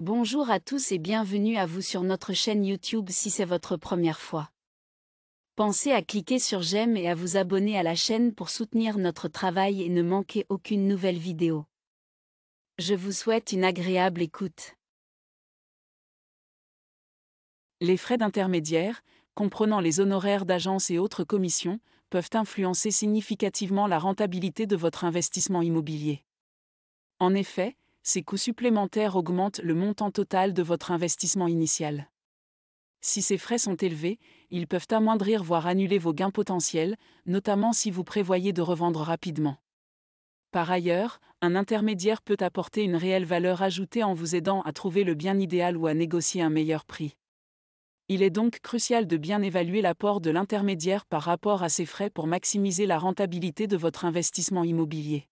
Bonjour à tous et bienvenue à vous sur notre chaîne YouTube si c'est votre première fois. Pensez à cliquer sur j'aime et à vous abonner à la chaîne pour soutenir notre travail et ne manquer aucune nouvelle vidéo. Je vous souhaite une agréable écoute. Les frais d'intermédiaire, comprenant les honoraires d'agence et autres commissions, peuvent influencer significativement la rentabilité de votre investissement immobilier. En effet, ces coûts supplémentaires augmentent le montant total de votre investissement initial. Si ces frais sont élevés, ils peuvent amoindrir voire annuler vos gains potentiels, notamment si vous prévoyez de revendre rapidement. Par ailleurs, un intermédiaire peut apporter une réelle valeur ajoutée en vous aidant à trouver le bien idéal ou à négocier un meilleur prix. Il est donc crucial de bien évaluer l'apport de l'intermédiaire par rapport à ses frais pour maximiser la rentabilité de votre investissement immobilier.